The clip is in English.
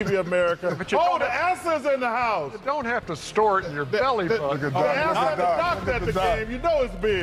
TV America. But you Oh, don't the answer's in the house. You Don't have to store it in your belly button. the, oh, Look at the that. answer Look at at the that. at at the game, you know it's big.